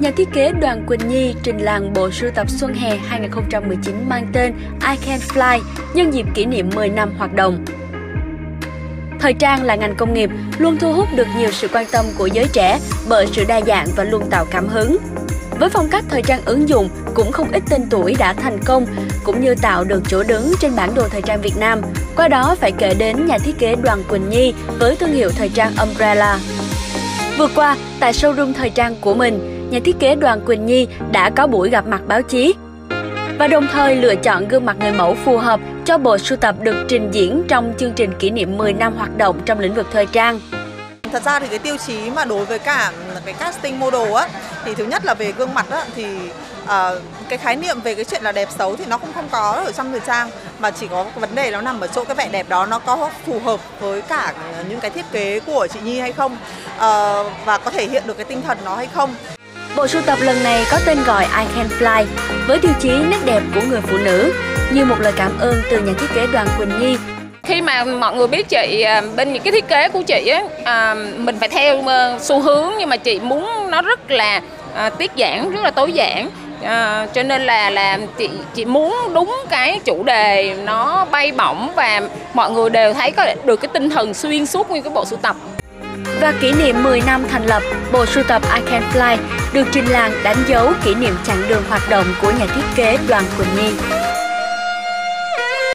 Nhà thiết kế Đoàn Quỳnh Nhi trình làng bộ sưu tập Xuân Hè 2019 mang tên I Can Fly nhân dịp kỷ niệm 10 năm hoạt động. Thời trang là ngành công nghiệp luôn thu hút được nhiều sự quan tâm của giới trẻ bởi sự đa dạng và luôn tạo cảm hứng. Với phong cách thời trang ứng dụng, cũng không ít tên tuổi đã thành công, cũng như tạo được chỗ đứng trên bản đồ thời trang Việt Nam. Qua đó phải kể đến nhà thiết kế Đoàn Quỳnh Nhi với thương hiệu thời trang Umbrella. Vừa qua, tại showroom thời trang của mình, nhà thiết kế Đoàn Quỳnh Nhi đã có buổi gặp mặt báo chí và đồng thời lựa chọn gương mặt người mẫu phù hợp cho bộ sưu tập được trình diễn trong chương trình kỷ niệm 10 năm hoạt động trong lĩnh vực thời trang. Thật ra thì cái tiêu chí mà đối với cả cái casting model á thì thứ nhất là về gương mặt đó, thì uh, cái khái niệm về cái chuyện là đẹp xấu thì nó cũng không có ở trong thời trang mà chỉ có vấn đề nó nằm ở chỗ cái vẻ đẹp đó nó có phù hợp với cả những cái thiết kế của chị Nhi hay không uh, và có thể hiện được cái tinh thần nó hay không. Bộ sưu tập lần này có tên gọi I Can Fly với tiêu chí nét đẹp của người phụ nữ như một lời cảm ơn từ nhà thiết kế Đoàn Quỳnh Nhi khi mà mọi người biết chị à, bên những cái thiết kế của chị á à, mình phải theo à, xu hướng nhưng mà chị muốn nó rất là à, tiết giản rất là tối giản à, cho nên là là chị chị muốn đúng cái chủ đề nó bay bổng và mọi người đều thấy có được cái tinh thần xuyên suốt nguyên cái bộ sưu tập và kỷ niệm 10 năm thành lập, bộ sưu tập I Can Fly được trình làng đánh dấu kỷ niệm chặng đường hoạt động của nhà thiết kế Đoàn Quỳnh Nhi.